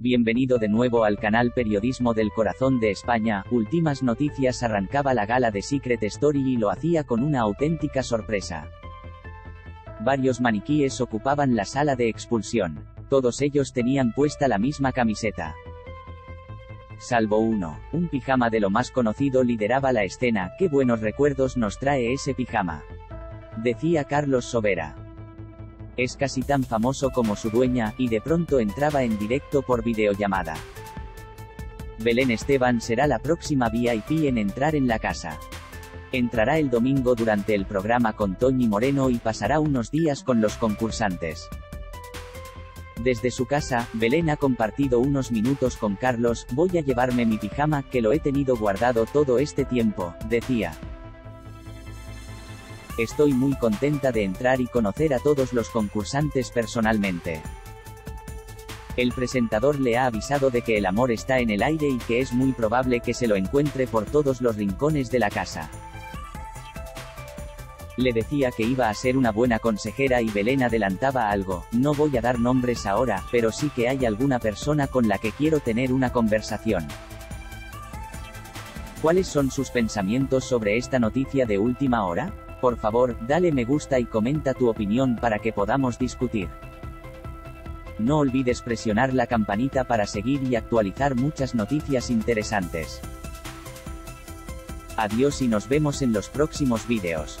Bienvenido de nuevo al canal Periodismo del Corazón de España. Últimas noticias arrancaba la gala de Secret Story y lo hacía con una auténtica sorpresa. Varios maniquíes ocupaban la sala de expulsión. Todos ellos tenían puesta la misma camiseta. Salvo uno, un pijama de lo más conocido lideraba la escena. Qué buenos recuerdos nos trae ese pijama. Decía Carlos Sobera. Es casi tan famoso como su dueña, y de pronto entraba en directo por videollamada. Belén Esteban será la próxima VIP en entrar en la casa. Entrará el domingo durante el programa con Toñi Moreno y pasará unos días con los concursantes. Desde su casa, Belén ha compartido unos minutos con Carlos, voy a llevarme mi pijama, que lo he tenido guardado todo este tiempo, decía. Estoy muy contenta de entrar y conocer a todos los concursantes personalmente. El presentador le ha avisado de que el amor está en el aire y que es muy probable que se lo encuentre por todos los rincones de la casa. Le decía que iba a ser una buena consejera y Belén adelantaba algo, no voy a dar nombres ahora, pero sí que hay alguna persona con la que quiero tener una conversación. ¿Cuáles son sus pensamientos sobre esta noticia de última hora? Por favor, dale me gusta y comenta tu opinión para que podamos discutir. No olvides presionar la campanita para seguir y actualizar muchas noticias interesantes. Adiós y nos vemos en los próximos vídeos.